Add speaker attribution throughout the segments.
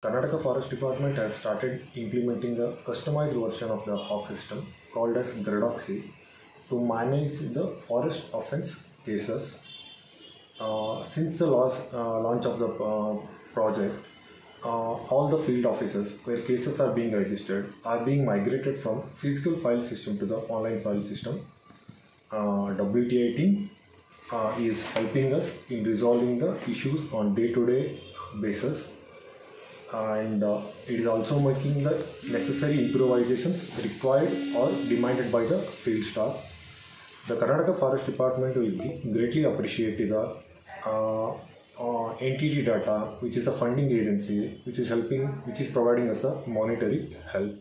Speaker 1: Karnataka Forest Department has started implementing a customized version of the Hawk system called as Garudakshi to manage the forest offense cases. Uh, since the loss, uh, launch of the uh, project, uh, all the field offices where cases are being registered are being migrated from physical file system to the online file system. Uh, WTI team uh, is helping us in resolving the issues on day-to-day basis and uh, it is also making the necessary improvisations required or demanded by the field staff. The Karnataka Forest Department will be greatly appreciate the uh, uh, NTT Data, which is a funding agency, which is helping, which is providing us a monetary help.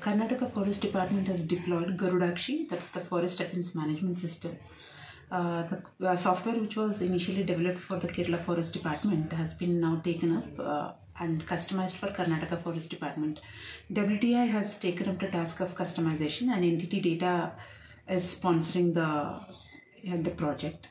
Speaker 2: Karnataka Forest Department has deployed Garudakshi, that's the forest offense management system. Uh, the uh, software which was initially developed for the Kerala Forest Department has been now taken up uh, and customized for Karnataka Forest Department. WTI has taken up the task of customization and NTT Data is sponsoring the uh, the project.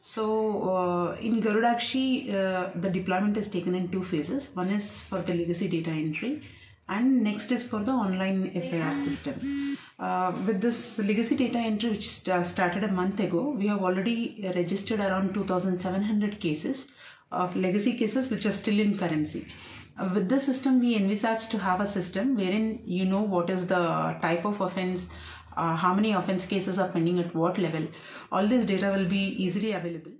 Speaker 2: So uh, in Garudakshi, uh, the deployment is taken in two phases. One is for the legacy data entry and next is for the online FIR system. Uh, with this legacy data entry which st- started a month ago, we have already registered around 2,700 cases of legacy cases which are still in currency. Uh, with this system, we envisage to have a system wherein you know what is the type of offense, uh, how many offense cases are pending at what level. All this data will be easily available.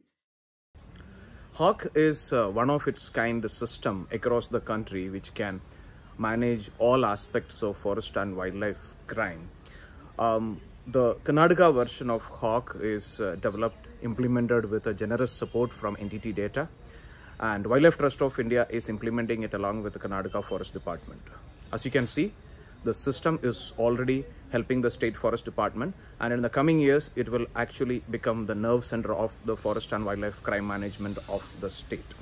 Speaker 3: Hawk is uh, one of its kind system across the country which can manage all aspects of forest and wildlife crime. Um, the Karnataka version of Hawk is uh, developed, implemented with a generous support from NTT Data and Wildlife Trust of India is implementing it along with the Karnataka Forest Department. As you can see, the system is already helping the state forest department and in the coming years it will actually become the nerve center of the forest and wildlife crime management of the state